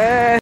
Eh,